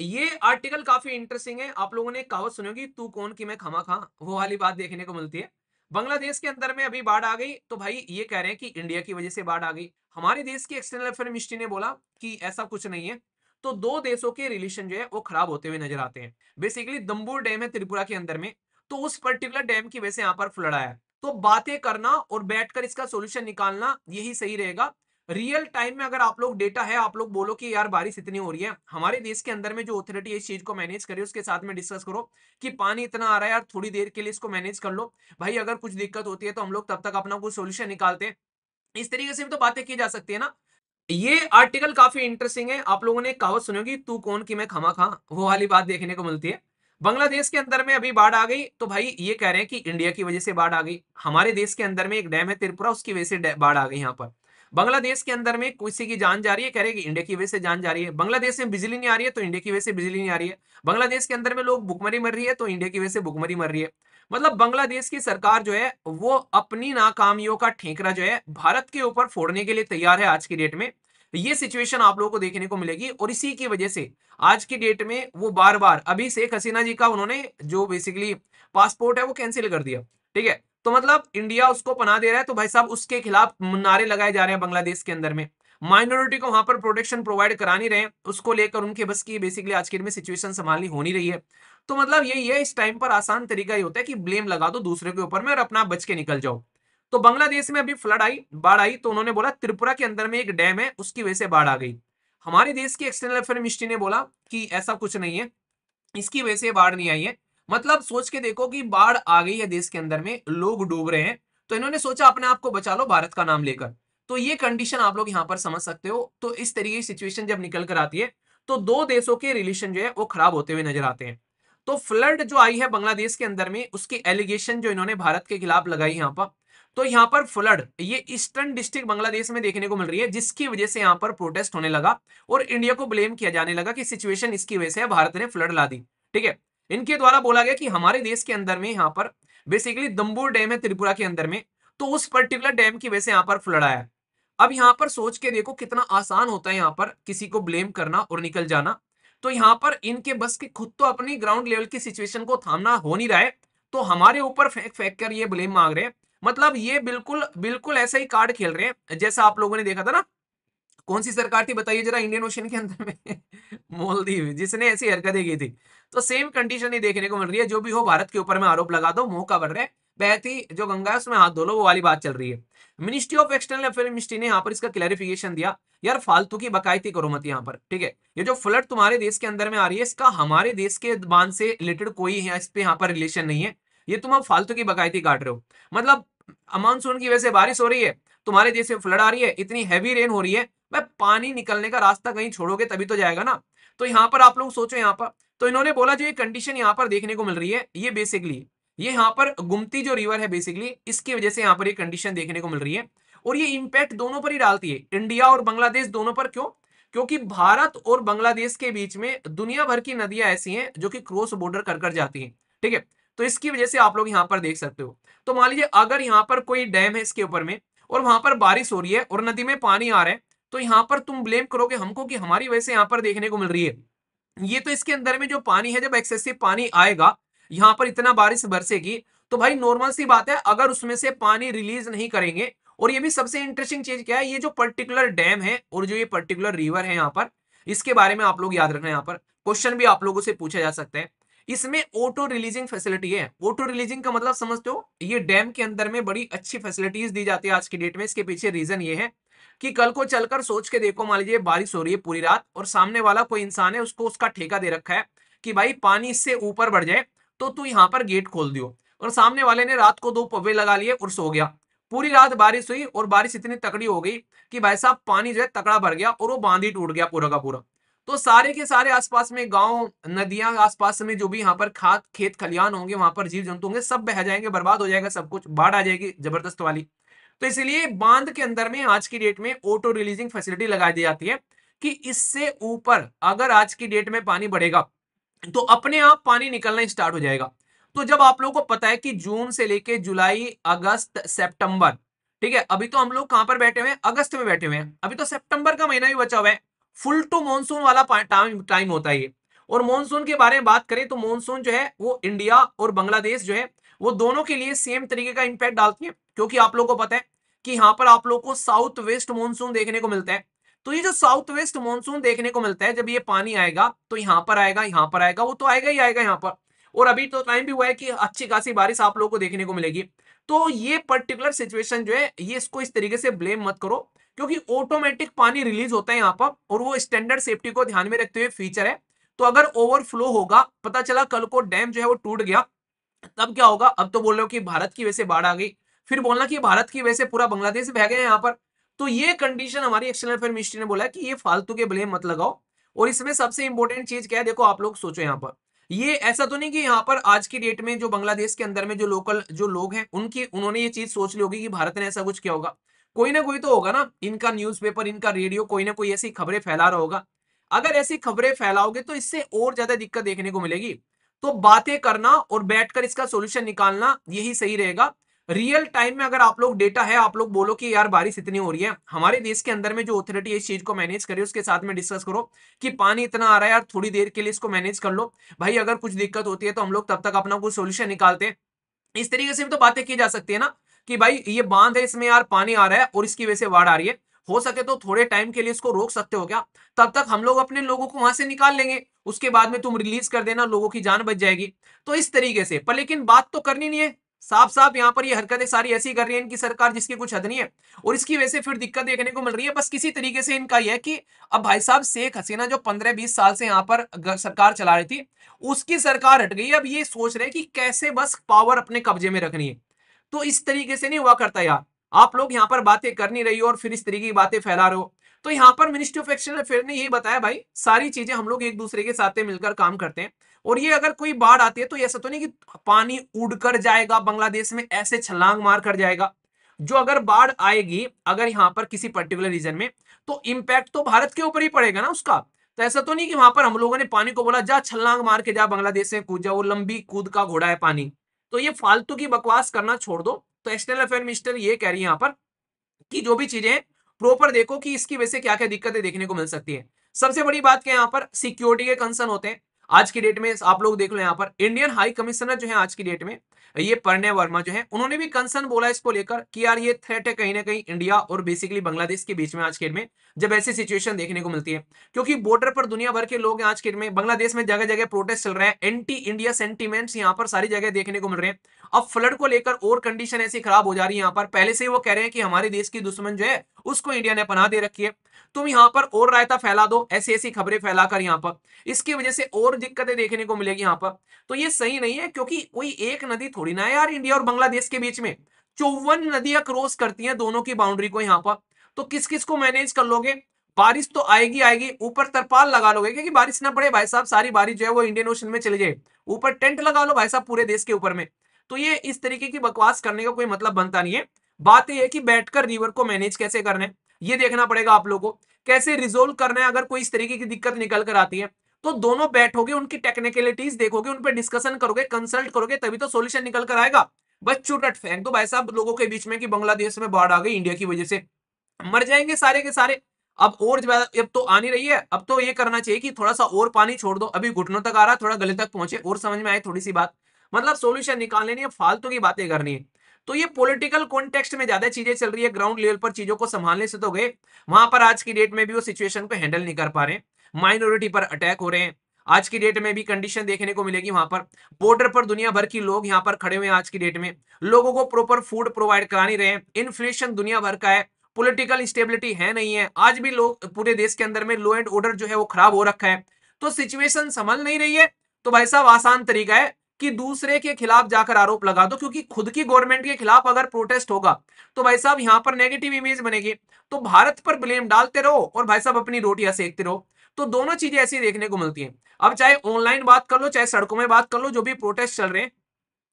ये आर्टिकल काफ़ी इंटरेस्टिंग है। आप लोगों ने कहावत सुनी होगी, तू कौन की मैं खमा खा? वो वाली बात देखने को मिलती है। बांग्लादेश के अंदर में अभी बाढ़ आ गई तो भाई ये कह रहे हैं कि इंडिया की वजह से बाढ़ आ गई। हमारे देश की एक्सटर्नल अफेयर मिनिस्ट्री ने बोला कि ऐसा कुछ नहीं है। तो दो देशों के रिलेशन जो है, वो खराब होते हुए नज़र आते हैं। बेसिकली दम्बूर डैम है त्रिपुरा के अंदर में। तो उस पर्टिकुलर डैम की वजह से यहाँ पर फ्लड आया। तो बातें करना और बैठकर इसका सोल्यूशन निकालना यही सही रहेगा। रियल टाइम में अगर आप लोग डेटा है, आप लोग बोलो कि यार बारिश इतनी हो रही है। हमारे देश के अंदर में जो अथॉरिटी इस चीज़ को मैनेज करे, उसके साथ में डिस्कस करो कि पानी इतना आ रहा है यार, थोड़ी देर के लिए इसको मैनेज कर लो। भाई अगर कुछ दिक्कत होती है तो हम लोग तब तक अपना कुछ सोल्यूशन निकालते हैं। इस तरीके से भी तो बातें की जा सकती है ना। ये आर्टिकल काफ़ी इंटरेस्टिंग है। आप लोगों ने कहावत सुनी होगी, तू कौन की मैं खमा खा? वो वाली बात देखने को मिलती है। बांग्लादेश के अंदर में अभी बाढ़ आ गई तो भाई ये कह रहे हैं कि इंडिया की वजह से बाढ़ आ गई। हमारे देश के अंदर में एक डैम है त्रिपुरा, उसकी वजह से बाढ़ आ गई यहाँ पर। बांग्लादेश के अंदर में किसी की जान जा रही है, कह रहे कि इंडिया की वजह से जान जा रही है। बांग्लादेश में बिजली नहीं आ रही है तो इंडिया की वजह से बिजली नहीं आ रही है। बांग्लादेश के अंदर में लोग भुखमरी मर रही है तो इंडिया की वजह से भुखमरी मर रही है। मतलब बांग्लादेश की सरकार जो है, वो अपनी नाकामियों का ठेकरा जो है, भारत के ऊपर फोड़ने के लिए तैयार है आज की डेट में। ये सिचुएशन आप लोगों को देखने को मिलेगी और इसी की वजह से आज की डेट में वो बार बार अभी शेख हसीना जी का उन्होंने जो बेसिकली पासपोर्ट है, वो कैंसिल कर दिया। ठीक है? तो मतलब इंडिया उसको पना दे रहा है तो भाई साहब उसके खिलाफ नारे लगाए जा रहे हैं बांग्लादेश के अंदर में। माइनॉरिटी को वहाँ पर प्रोटेक्शन प्रोवाइड करा नहीं रहे उसको लेकर उनके बस की बेसिकली आज के में सिचुएशन संभालनी हो नहीं रही है। तो मतलब ये ये इस टाइम पर आसान तरीका ये होता है कि ब्लेम लगा दो दूसरे के ऊपर में और अपना बच के निकल जाओ। तो बांग्लादेश में अभी फ्लड आई, बाढ़ आई तो उन्होंने बोला त्रिपुरा के अंदर में एक डैम है, उसकी वजह से बाढ़ आ गई। हमारे देश की एक्सटर्नल अफेयर मिनिस्ट्री ने बोला कि ऐसा कुछ नहीं है, इसकी वजह से बाढ़ नहीं आई है। मतलब सोच के देखो कि बाढ़ आ गई है देश के अंदर में, लोग डूब रहे हैं तो इन्होंने सोचा अपने आप को बचा लो भारत का नाम लेकर। तो ये कंडीशन आप लोग यहाँ पर समझ सकते हो। तो इस तरीके की सिचुएशन जब निकल कर आती है तो दो देशों के रिलेशन जो है वो खराब होते हुए नज़र आते हैं। तो फ्लड जो आई है बांग्लादेश के अंदर में, उसकी एलिगेशन जो इन्होंने भारत के खिलाफ लगाई यहाँ पर तो यहाँ पर फ्लड ये ईस्टर्न डिस्ट्रिक्ट बांग्लादेश में देखने को मिल रही है, जिसकी वजह से यहाँ पर प्रोटेस्ट होने लगा और इंडिया को ब्लेम किया जाने लगा कि सिचुएशन इसकी वजह से भारत ने फ्लड ला दी। ठीक है? इनके द्वारा बोला गया कि हमारे देश के अंदर में यहाँ पर बेसिकली दम्बूर डैम है, त्रिपुरा के अंदर में तो उस पर्टिकुलर डैम की वजह से यहाँ पर फ्लड आया। अब यहाँ पर सोच के देखो कितना आसान होता है यहाँ पर किसी को ब्लेम करना और निकल जाना। तो यहाँ पर इनके बस के खुद तो अपनी ग्राउंड लेवल की सिचुएशन को थामना हो नहीं रहा है तो हमारे ऊपर फेंक फेंक कर ये ब्लेम मांग रहे हैं। मतलब ये बिल्कुल बिल्कुल ऐसा ही कार्ड खेल रहे हैं, जैसा आप लोगों ने देखा था ना कौन सी सरकार थी बताइए जरा इंडियन ओशन के अंदर में? मोलदीव, जिसने ऐसी हरकतें की थी। तो सेम कंडीशन ही देखने को मिल रही है। जो भी हो, भारत के ऊपर में आरोप लगा दो, मुँह का बढ़ रहे बहती जो गंगा है, उसमें हाथ धो लो, वो वाली बात चल रही है। Ministry of external affair ministry ने यहाँ पर इसका क्लैरिफिकेशन दिया, यार, फालतू की बकायती करो मत यहाँ पर, ठीक है? ये जो फ्लड तुम्हारे देश के अंदर में आ रही है, इसका हमारे देश के बाँध से रिलेटेड कोई है, इस पे यहाँ पर रिलेशन नहीं है। ये तुम अब फालतू की बकायती काट रहे हो। मतलब मानसून की वजह से बारिश हो रही है, तुम्हारे देश में फ्लड आ रही है, इतनी हैवी रेन हो रही है भाई पानी निकलने का रास्ता कहीं छोड़ोगे तभी तो जाएगा ना। तो यहाँ पर आप लोग सोचो यहाँ पर। तो इन्होंने बोला जो ये कंडीशन यहाँ पर देखने को मिल रही है, ये बेसिकली ये यहाँ पर गुमती जो रिवर है बेसिकली इसकी वजह से यहाँ पर ये कंडीशन देखने को मिल रही है। और ये इम्पैक्ट दोनों पर ही डालती है। इंडिया और बांग्लादेश दोनों पर क्यों? क्योंकि भारत और बांग्लादेश के बीच में दुनिया भर की नदियाँ ऐसी हैं जो कि क्रॉस बॉर्डर कर कर जाती हैं, ठीक है? तो इसकी वजह से आप लोग यहाँ पर देख सकते हो। तो मान लीजिए अगर यहाँ पर कोई डैम है इसके ऊपर में और वहाँ पर बारिश हो रही है और नदी में पानी आ रहा है तो यहाँ पर तुम ब्लेम करोगे हमको कि हमारी वजह से यहाँ पर देखने को मिल रही है। ये तो इसके अंदर में जो पानी है, जब एक्सेसिव पानी आएगा, यहाँ पर इतना बारिश बरसेगी तो भाई नॉर्मल सी बात है, अगर उसमें से पानी रिलीज़ नहीं करेंगे, और ये भी सबसे इंटरेस्टिंग चीज़ क्या है, ये जो पर्टिकुलर डैम है, और जो ये पर्टिकुलर रिवर है यहाँ पर, इसके बारे में आप लोग याद रखना यहाँ पर। क्वेश्चन भी आप लोगों से पूछा जा सकता है। इसमें ऑटो रिलीजिंग फैसिलिटी है। ऑटो रिलीजिंग का मतलब समझते हो, ये डैम के अंदर में बड़ी अच्छी फैसिलिटीज़ दी जाती है आज की डेट में, इसके पीछे रीजन ये है कि कल को चलकर सोच के देखो, मान लीजिए बारिश हो रही है पूरी रात और सामने वाला कोई इंसान है, उसको उसका ठेका दे रखा है कि भाई पानी इससे ऊपर बढ़ जाए तो तू यहाँ पर गेट खोल दियो। और सामने वाले ने रात को दो पवे लगा लिए और सो गया। पूरी रात बारिश हुई और बारिश इतनी तकड़ी हो गई कि भाई साहब पानी जो है तकड़ा भर गया और वो बांधी टूट गया पूरा का पूरा। तो सारे के सारे आसपास में गाँव, नदियाँ, आसपास में जो भी यहाँ पर खाद खेत खलियान होंगे, वहाँ पर जीव जंतु होंगे, सब बह जाएँगे, बर्बाद हो जाएगा सब कुछ, बाढ़ आ जाएगी, ज़बरदस्त वाली। तो इसलिए बाँध के अंदर में आज की डेट में ऑटो रिलीजिंग फैसिलिटी लगा दी जाती है कि इससे ऊपर अगर आज की डेट में पानी बढ़ेगा तो अपने आप पानी निकलना स्टार्ट हो जाएगा। तो जब आप लोगों को पता है कि जून से लेके जुलाई, अगस्त, सितंबर, ठीक है, अभी तो हम लोग कहाँ पर बैठे हुए हैं? अगस्त में बैठे हुए हैं। अभी तो सितंबर का महीना भी बचा हुआ है। फुल टू मानसून वाला टाइम होता है ये और मानसून के बारे में बात करें तो मानसून जो है वो इंडिया और बांग्लादेश जो है वो दोनों के लिए सेम तरीके का इंपैक्ट डालती है, क्योंकि आप लोगों को पता है कि यहाँ पर आप लोग को साउथ वेस्ट मानसून देखने को मिलता है। तो ये जो साउथ वेस्ट मानसून देखने को मिलता है, जब ये पानी आएगा तो यहाँ पर आएगा, यहाँ पर आएगा, वो तो आएगा ही आएगा यहाँ पर। और अभी तो टाइम भी हुआ है कि अच्छी खासी बारिश आप लोगों को देखने को मिलेगी। तो ये पर्टिकुलर सिचुएशन जो है, ये इसको इस तरीके से ब्लेम मत करो, क्योंकि ऑटोमेटिक पानी रिलीज़ होता है यहाँ पर, और वो स्टैंडर्ड सेफ्टी को ध्यान में रखते हुए फीचर है। तो अगर ओवरफ्लो होगा, पता चला कल को डैम जो है वो टूट गया तब क्या होगा? अब तो बोल रहे हो कि भारत की वजह से बाढ़ आ गई। फिर बोलना कि भारत की वजह से पूरा बांग्लादेश बह गया यहाँ पर। तो ये कंडीशन हमारी एक्सटर्नल अफेयर मिनिस्ट्री ने बोला कि ये फालतू के ब्लेम मत लगाओ। और इसमें सबसे इंपॉर्टेंट चीज़ क्या है, देखो आप लोग सोचो यहाँ पर। ये ऐसा तो नहीं कि यहाँ पर आज की डेट में जो बांग्लादेश के अंदर में जो लोकल जो लोग हैं, उनकी, उन्होंने ये चीज़ सोच ली होगी कि भारत ने ऐसा कुछ किया होगा। कोई ना कोई तो होगा ना, इनका न्यूज़पेपर इनका रेडियो कोई ना कोई ऐसी खबरें फैला रहा होगा। अगर ऐसी खबरें फैलाओगे तो इससे और ज़्यादा दिक्कत देखने को मिलेगी। तो बातें करना और बैठकर इसका सोल्यूशन निकालना, यही सही रहेगा। रियल टाइम में अगर आप लोग डेटा है, आप लोग बोलो कि यार बारिश इतनी हो रही है। हमारे देश के अंदर में जो अथॉरिटी इस चीज़ को मैनेज करे उसके साथ में डिस्कस करो कि पानी इतना आ रहा है यार, थोड़ी देर के लिए इसको मैनेज कर लो। भाई अगर कुछ दिक्कत होती है तो हम लोग तब तक अपना कुछ सोल्यूशन निकालते हैं। इस तरीके से भी तो बातें की जा सकती है ना, कि भाई ये बाँध है, इसमें यार पानी आ रहा है और इसकी वजह से बाढ़ आ रही है। हो सके तो थोड़े टाइम के लिए इसको रोक सकते हो क्या? तब तक हम लोग अपने लोगों को वहाँ से निकाल लेंगे। उसके बाद में तुम रिलीज़ कर देना, लोगों की जान बच जाएगी। तो इस तरीके से, पर लेकिन बात तो करनी नहीं है। साफ़ साफ़ यहाँ पर ये हरकतें सारी ऐसी कर रही है, इनकी सरकार जिसकी कुछ हद नहीं है। और इसकी वजह से फिर दिक्कत देखने को मिल रही है। बस किसी तरीके से इनका यह कि अब भाई साहब, शेख हसीना जो पंद्रह बीस साल से यहाँ पर सरकार चला रही थी, उसकी सरकार हट गई अब ये सोच रहे कि कैसे बस पावर अपने कब्जे में रखनी है। तो इस तरीके से नहीं हुआ करता यार। आप लोग यहाँ पर बातें कर नहीं रही हो और फिर इस तरीके की बातें फैला रहे हो। तो यहाँ पर मिनिस्ट्री ऑफ़ एक्सटर्नल अफेयर ने यही बताया, भाई, सारी चीज़ें हम लोग एक दूसरे के साथ मिलकर काम करते हैं और ये अगर कोई बाढ़ आती है तो ऐसा तो नहीं कि पानी उड़कर जाएगा, बांग्लादेश में ऐसे छलांग मार कर जाएगा। जो अगर बाढ़ आएगी, अगर यहाँ पर किसी पर्टिकुलर रीजन में तो इम्पैक्ट तो भारत के ऊपर ही पड़ेगा ना उसका। तो ऐसा तो नहीं कि वहाँ पर हम लोगों ने पानी को बोला, जा छलांग मार के जा बांग्लादेश से कूद जा वो लंबी कूद का घोड़ा है पानी। तो ये फालतू की बकवास करना छोड़ दो। तो एक्सटर्नल अफेयर मिनिस्टर ये कह रही है यहाँ पर कि जो भी चीज़ें प्रॉपर देखो कि इसकी वजह से क्या क्या दिक्कतें देखने को मिल सकती है। सबसे बड़ी बात क्या यहाँ पर? सिक्योरिटी के कंसर्न होते हैं। आज की डेट में आप लोग देख लो यहाँ पर। इंडियन हाई कमिश्नर जो है आज की डेट में ये परण्य वर्मा जो है, उन्होंने भी कंसर्न बोला इसको लेकर कि यार ये थ्रेट है कहीं ना कहीं इंडिया और बेसिकली बांग्लादेश के बीच में आज के में, जब ऐसी सिचुएशन देखने को मिलती है। क्योंकि बॉर्डर पर दुनिया भर के लोग आज के में, बांग्लादेश में जगह जगह प्रोटेस्ट चल रहे हैं एंटी इंडिया सेंटीमेंट्स यहाँ पर सारी जगह देखने को मिल रहे हैं। अब फ्लड को लेकर और कंडीशन ऐसी खराब हो जा रही है यहाँ पर, पहले से वो कह रहे हैं कि हमारे देश की दुश्मन जो है, उसको इंडिया ने पनाह दे रखी है। तुम यहाँ पर और रायता फैला दो, ऐसी ऐसी खबरें फैलाकर यहाँ पर। इसकी वजह से और दिक्कतें देखने को मिलेगी यहाँ पर। तो ये सही नहीं है, क्योंकि कोई एक नदी थोड़ी ना यार इंडिया और बांग्लादेश के बीच में। चौवन नदियाँ क्रॉस करती हैं दोनों की बाउंड्री को यहाँ पर। तो किस किस को मैनेज कर लोगे? बारिश तो आएगी आएगी। ऊपर तरपाल लगा लोगे, क्योंकि बारिश ना पड़े भाई साहब, सारी बारिश जो है वो इंडियन ओशन में चली जाए। ऊपर टेंट लगा लो भाई साहब पूरे देश के ऊपर में। तो ये इस तरीके की बकवास करने का कोई मतलब बनता नहीं है। बात यह है कि बैठकर रिवर को मैनेज कैसे करना है, ये देखना पड़ेगा आप लोगों को। कैसे रिजोल्व करना है अगर कोई इस तरीके की दिक्कत निकल कर आती है। तो दोनों बैठोगे, उनकी टेक्निकलिटीज देखोगे, उन पर डिस्कशन करोगे कंसल्ट करोगे, तभी तो सोल्यूशन निकल कर आएगा। बस चुटट फेंक दो भाई साहब लोगों के बीच में कि बांग्लादेश में बाढ़ आ गई इंडिया की वजह से। मर जाएँगे सारे के सारे। अब और अब तो आ नहीं रही है। अब तो ये करना चाहिए कि थोड़ा सा और पानी छोड़ दो। अभी घुटनों तक आ रहा है, थोड़ा गले तक पहुँचे, और समझ में आए थोड़ी सी बात। मतलब सोल्यूशन निकालने नहीं फालतू की बातें करनी है। तो ये पॉलिटिकल कॉन्टेक्स्ट में ज़्यादा चीज़ें चल रही है ग्राउंड लेवल पर चीज़ों को संभालने से तो गए। वहाँ पर आज की डेट में भी वो सिचुएशन को हैंडल नहीं कर पा रहे माइनॉरिटी पर अटैक हो रहे हैं। आज की डेट में भी कंडीशन देखने को मिलेगी वहाँ पर। बॉर्डर पर दुनिया भर की लोग यहाँ पर खड़े हुए हैं आज की डेट में। लोगों को प्रॉपर फ़ूड प्रोवाइड करा नहीं रहे इन्फ्लेशन दुनिया भर का है। पॉलिटिकल स्टेबिलिटी है नहीं है। आज भी लोग पूरे देश के अंदर में लो एंड ऑर्डर जो है वो खराब हो रखा है। तो सिचुएशन संभल नहीं रही है। तो भाई साहब, आसान तरीका है। कि दूसरे के खिलाफ जाकर आरोप लगा दो, क्योंकि खुद की गवर्नमेंट के खिलाफ अगर प्रोटेस्ट होगा तो भाई साहब यहाँ पर नेगेटिव इमेज बनेगी। तो भारत पर ब्लेम डालते रहो और भाई साहब अपनी रोटियाँ सेकते रहो। तो दोनों चीज़ें ऐसी देखने को मिलती हैं। अब चाहे ऑनलाइन बात कर लो, चाहे सड़कों में बात कर लो, जो भी प्रोटेस्ट चल रहे हैं,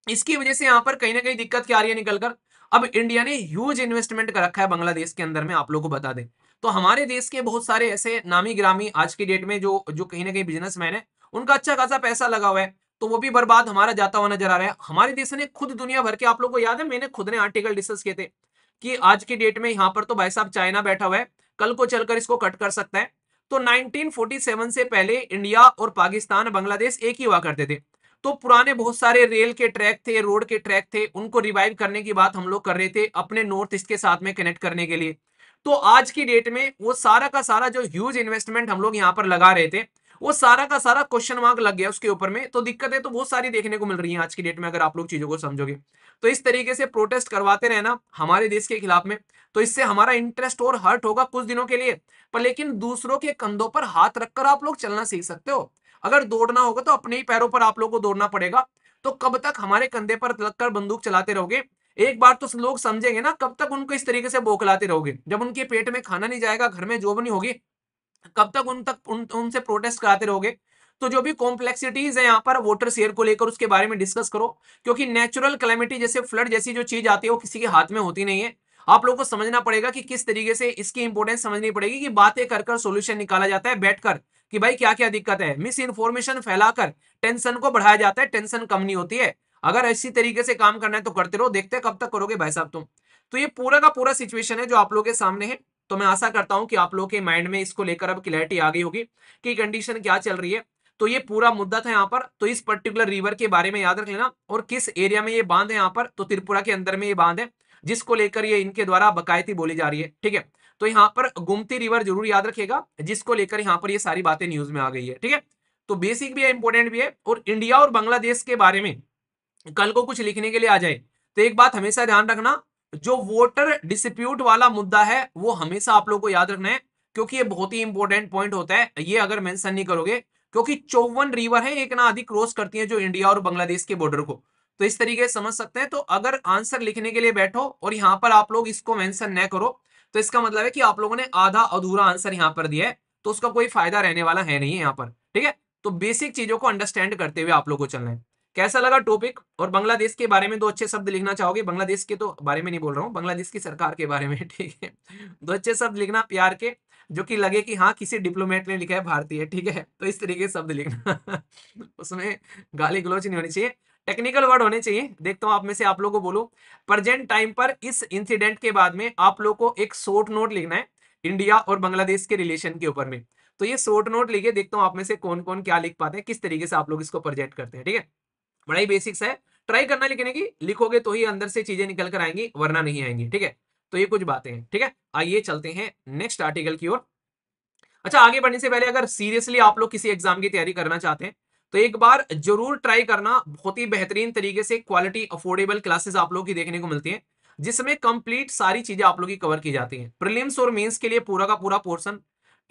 इसकी वजह से यहाँ पर कहीं ना कहीं दिक्कत क्या आ रही है निकलकर? अब इंडिया ने ह्यूज इन्वेस्टमेंट कर रखा है बांग्लादेश के अंदर, में आप लोगों को बता दें। तो हमारे देश के बहुत सारे ऐसे नामी ग्रामी आज की डेट में जो जो कहीं ना कहीं बिजनेसमैन है, उनका अच्छा खासा पैसा लगा हुआ है। तो वो भी बर्बाद हमारा जाता हुआ नज़र आ रहा है। हमारे देश ने खुद दुनिया भर के आप लोग को याद है, मैंने खुद ने आर्टिकल डिस्कस किए थे कि आज की डेट में यहाँ पर तो भाई साहब चाइना बैठा हुआ है, कल को चलकर इसको कट कर सकता है। तो 1947 से पहले इंडिया और पाकिस्तान बांग्लादेश एक ही हुआ करते थे। तो पुराने बहुत सारे रेल के ट्रैक थे रोड के ट्रैक थे, उनको रिवाइव करने की बात हम लोग कर रहे थे अपने नॉर्थ ईस्ट के साथ में कनेक्ट करने के लिए। तो आज की डेट में वो सारा का सारा जो ह्यूज इन्वेस्टमेंट हम लोग यहाँ पर लगा रहे थे वो सारा का सारा क्वेश्चन मार्क लग गया उसके ऊपर में तो दिक्कतें तो बहुत सारी देखने को मिल रही है आज की डेट में, अगर आप लोग चीज़ों को समझोगे। तो इस तरीके से प्रोटेस्ट करवाते रहना हमारे देश के खिलाफ में तो इससे हमारा इंटरेस्ट और हर्ट होगा कुछ दिनों के लिए, पर लेकिन दूसरों के कंधों पर हाथ रखकर आप लोग चलना सीख सकते हो। अगर दौड़ना होगा तो अपने ही पैरों पर आप लोग को दौड़ना पड़ेगा तो कब तक हमारे कंधे पर लगकर बंदूक चलाते रहोगे? एक बार तो लोग समझेंगे ना, कब तक उनको इस तरीके से बोखलाते रहोगे? जब उनके पेट में खाना नहीं जाएगा, घर में जॉब नहीं होगी कब तक उन तक उन, उनसे प्रोटेस्ट कराते रहोगे? तो जो भी कॉम्प्लेक्सिटीज है यहाँ पर वोटर शेयर को लेकर उसके बारे में डिस्कस करो क्योंकि नेचुरल क्लेमिटी जैसे फ्लड जैसी जो चीज़ आती है वो किसी के हाथ में होती नहीं है। आप लोगों को समझना पड़ेगा कि किस तरीके से इसकी इंपोर्टेंस समझनी पड़ेगी कि बातें कर कर सोल्यूशन निकाला जाता है बैठकर कि भाई क्या क्या दिक्कत है? मिस इन्फॉर्मेशन फैलाकर टेंशन को बढ़ाया जाता है टेंशन कम नहीं होती है। अगर इसी तरीके से काम करना है तो करते रहो देखते कब तक करोगे भाई साहब तुम। तो ये पूरा का पूरा सिचुएशन है जो आप लोगों के सामने है। तो मैं आशा करता हूँ कि आप लोगों के माइंड में इसको लेकर अब क्लैरिटी आ गई होगी कि कंडीशन क्या चल रही है। तो ये पूरा मुद्दा था यहाँ पर। तो इस पर्टिकुलर रिवर के बारे में याद रख लेना और किस एरिया में ये बाँध है यहाँ पर तो त्रिपुरा के अंदर में ये बाँध है, जिसको लेकर ये इनके द्वारा बकायती बोली जा रही है, ठीक है। तो यहाँ पर गुमती रिवर ज़रूर याद रखेगा जिसको लेकर यहाँ पर ये सारी बातें न्यूज़ में आ गई है, ठीक है। तो बेसिक भी है इंपॉर्टेंट भी है और इंडिया और बांग्लादेश के बारे में कल को कुछ लिखने के लिए आ जाए। तो एक बात हमेशा ध्यान रखना जो वोटर डिस्प्यूट वाला मुद्दा है, वो हमेशा आप लोग को याद रखना है, क्योंकि ये बहुत ही इंपॉर्टेंट पॉइंट होता है। ये अगर मेंशन नहीं करोगे, क्योंकि चौवन रिवर है, एक ना अधिक क्रॉस करती है जो इंडिया और बांग्लादेश के बॉर्डर को। तो इस तरीके से समझ सकते हैं। तो अगर आंसर लिखने के लिए बैठो और यहाँ पर आप लोग इसको मेंशन न करो तो इसका मतलब है कि आप लोगों ने आधा अधूरा आंसर यहाँ पर दिया है तो उसका कोई फ़ायदा रहने वाला है नहीं है यहाँ पर, ठीक है? तो बेसिक चीज़ों को अंडरस्टैंड करते हुए आप लोग को चलना है। कैसा लगा टॉपिक और बांग्लादेश के बारे में दो अच्छे शब्द लिखना चाहोगे? बांग्लादेश के तो बारे में नहीं बोल रहा हूँ, बांग्लादेश की सरकार के बारे में, ठीक है? दो अच्छे शब्द लिखना प्यार के, जो कि लगे कि हाँ किसी डिप्लोमेट ने लिखा है भारतीय, ठीक है? तो इस तरीके शब्द लिखना। उसमें गाली गलोच नहीं होनी चाहिए। टेक्निकल वर्ड होने चाहिए। देखता हूँ आप में से आप लोगों को बोलो। प्रेजेंट टाइम पर इस इंसिडेंट के बाद में आप लोग को एक शॉर्ट नोट लिखना है इंडिया और बांग्लादेश के रिलेशन के ऊपर में। तो ये शॉर्ट नोट लिखे देखता हूँ आप में से कौन कौन क्या लिख पाते हैं, किस तरीके से आप लोग इसको प्रोजेक्ट करते हैं, ठीक है? बड़ा ही बेसिक्स है। ट्राई करना लिखने की लिखोगे तो ही अंदर से चीज़ें निकल कर आएँगी, वरना नहीं आएँगी, ठीक है? तो ये कुछ बातें हैं, ठीक है? आइए चलते हैं नेक्स्ट आर्टिकल की ओर। अच्छा आगे बढ़ने से पहले अगर सीरियसली आप लोग किसी एग्ज़ाम की तैयारी करना चाहते हैं तो एक बार ज़रूर ट्राई करना। बहुत ही बेहतरीन तरीके से क्वालिटी अफोर्डेबल क्लासेस आप लोग की देखने को मिलती है, जिसमें कंप्लीट सारी चीज़ें आप लोग की कवर की जाती हैं। प्रीलिम्स और मेंस के लिए पूरा का पूरा पोर्शन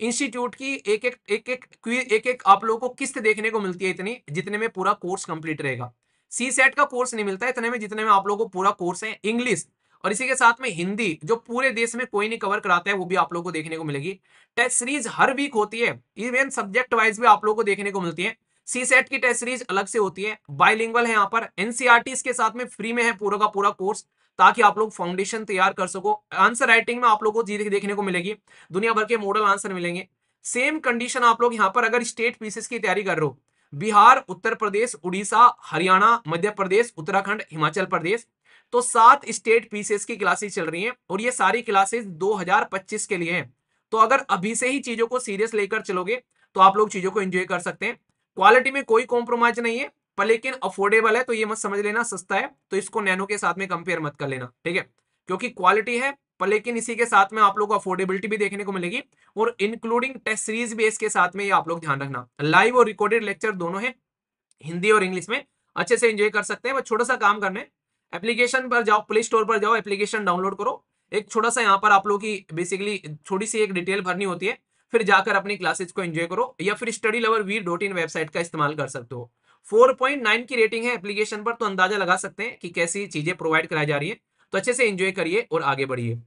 इंस्टीट्यूट की एक एक एक एक एक एक आप लोगों को किस्त देखने को मिलती है इतनी, जितने में पूरा कोर्स कंप्लीट रहेगा। सी सेट का कोर्स नहीं मिलता, इतने में जितने में आप लोगों को पूरा कोर्स है इंग्लिश। और इसी के साथ में हिंदी, जो पूरे देश में कोई नहीं कवर कराता है, वो भी आप लोगों को देखने को मिलेगी। टेस्ट सीरीज़ हर वीक होती है इवन सब्जेक्ट वाइज भी आप लोगों को देखने को मिलती है। सी सेट की टेस्ट सीरीज़ अलग से होती है बाइलिंगल है यहाँ पर एनसीआरटी e के साथ में फ्री में है पूरा का पूरा कोर्स ताकि आप लोग फाउंडेशन तैयार कर सको। आंसर राइटिंग में आप लोगों को देखने को मिलेगी। दुनिया भर के मॉडल आंसर मिलेंगे। सेम कंडीशन आप लोग यहाँ पर अगर स्टेट पीसेस की तैयारी कर रहे हो, बिहार, उत्तर प्रदेश, उड़ीसा, हरियाणा, मध्य प्रदेश, उत्तराखंड, हिमाचल प्रदेश तो सात स्टेट पीसेस की क्लासेस चल रही हैं और ये सारी क्लासेस 2025 के लिए हैं। तो अगर अभी से ही चीज़ों को सीरियस लेकर चलोगे तो आप लोग चीज़ों को एंजॉय कर सकते हैं। क्वालिटी में कोई कॉम्प्रोमाइज नहीं है। पर लेकिन अफोर्डेबल है तो ये मत समझ लेना, सस्ता है तो इसको नैनो के साथ में कंपेयर मत कर लेना, ठीक है? क्योंकि क्वालिटी है, पर लेकिन इसी के साथ में आप लोग को अफोर्डेबिलिटी भी देखने को मिलेगी और इंक्लूडिंग टेस्ट सीरीज़ भी इसके साथ में ये आप लोग ध्यान रखना। लाइव और रिकॉर्डेड लेक्चर दोनों है, हिंदी और इंग्लिश में, अच्छे से एंजॉय कर सकते हैं, बस छोटा सा काम करने एप्लीकेशन पर जाओ प्ले स्टोर पर जाओ एप्लीकेशन डाउनलोड करो, एक छोटा सा यहाँ पर आप लोग की बेसिकली छोटी सी एक डिटेल भरनी होती है, फिर जाकर अपनी क्लासेस को एंजॉय करो, या फिर study lover V dot in website का इस्तेमाल कर सकते हो। 4.9 की रेटिंग है एप्लीकेशन पर तो अंदाज़ा लगा सकते हैं कि कैसी चीज़ें प्रोवाइड कराई जा रही है। तो अच्छे से एंजॉय करिए और आगे बढ़िए।